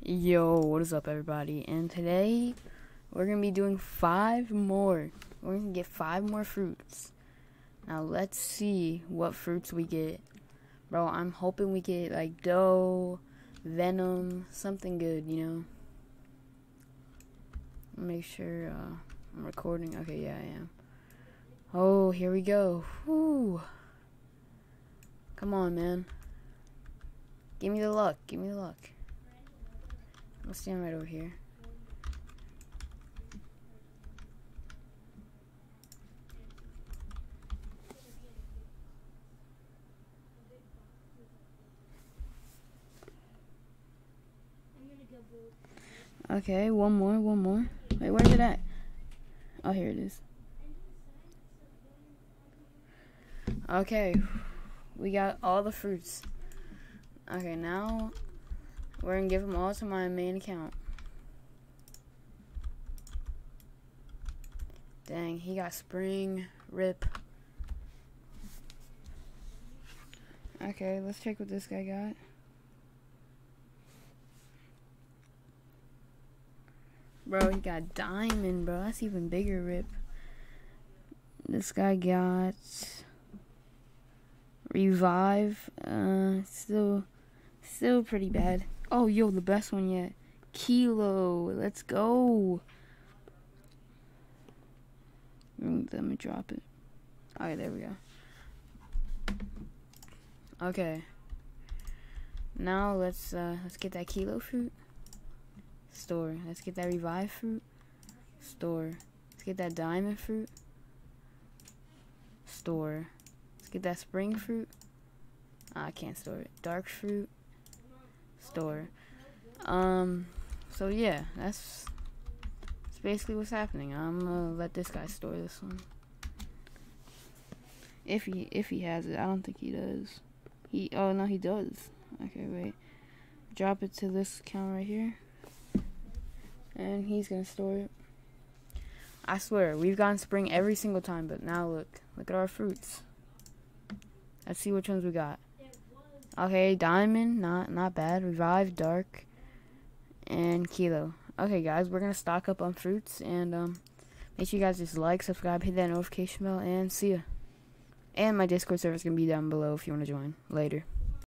Yo, what is up, everybody? And today we're gonna be doing five more. We're gonna get five more fruits. Now let's see what fruits we get, bro. I'm hoping we get like dough, venom, something good, you know. Make sure uh, I'm recording. Okay, yeah, I am. Oh, here we go. Whoo. Come on, man. Give me the luck. Give me the luck. I'll stand right over here. Okay, one more, one more. Wait, where's it at? Oh, here it is. Okay, we got all the fruits. Okay, now we're gonna give them all to my main account. Dang, he got spring, rip. Okay, let's check what this guy got. Bro, he got diamond, bro. That's even bigger rip. This guy got revive. Uh, still, still pretty bad. Oh, yo, the best one yet. Kilo. Let's go. Let me drop it. Alright, there we go. Okay. Now let's uh let's get that kilo fruit. Store. Let's get that revive fruit. Store. Let's get that diamond fruit. Store. Let's get that spring fruit. Oh, I can't store it. Dark fruit store. Um, so yeah, that's, that's basically what's happening. I'm gonna let this guy store this one. If he if he has it, I don't think he does. He oh no he does. Okay, wait. Drop it to this account right here. And he's gonna store it. I swear, we've gotten spring every single time, but now look. Look at our fruits. Let's see which ones we got. Okay, diamond, not not bad. Revive, dark, and kilo. Okay, guys, we're gonna stock up on fruits and um, make sure you guys just like, subscribe, hit that notification bell, and see ya. And my Discord server is gonna be down below if you want to join later.